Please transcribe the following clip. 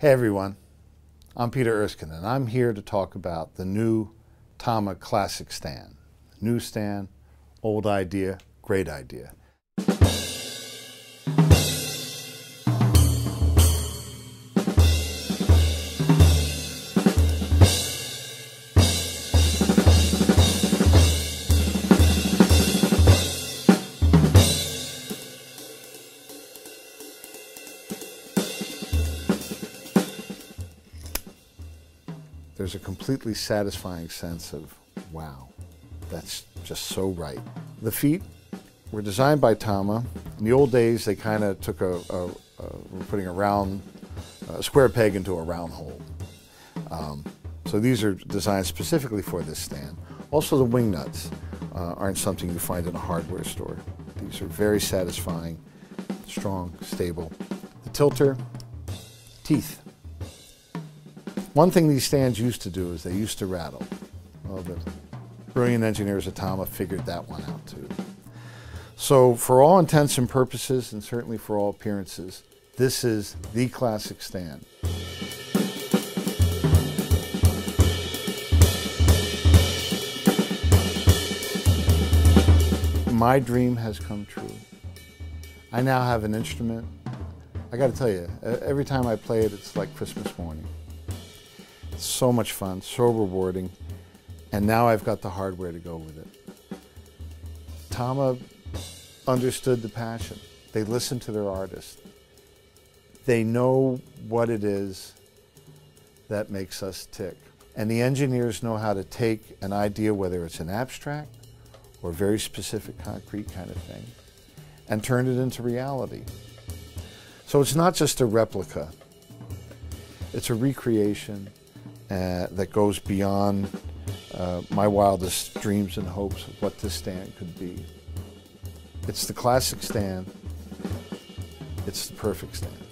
Hey everyone, I'm Peter Erskine and I'm here to talk about the new Tama Classic stand. New stand, old idea, great idea. There's a completely satisfying sense of, wow, that's just so right. The feet were designed by Tama. In the old days, they kind of took a, a, a, were putting a round, a square peg into a round hole. Um, so these are designed specifically for this stand. Also the wing nuts uh, aren't something you find in a hardware store. These are very satisfying, strong, stable. The tilter, teeth. One thing these stands used to do is they used to rattle. Well, the brilliant engineers at Tama figured that one out too. So for all intents and purposes, and certainly for all appearances, this is the classic stand. My dream has come true. I now have an instrument. I got to tell you, every time I play it, it's like Christmas morning so much fun, so rewarding, and now I've got the hardware to go with it. Tama understood the passion. They listen to their artist. They know what it is that makes us tick. And the engineers know how to take an idea, whether it's an abstract or very specific concrete kind of thing, and turn it into reality. So it's not just a replica, it's a recreation uh, that goes beyond uh, my wildest dreams and hopes of what this stand could be. It's the classic stand. It's the perfect stand.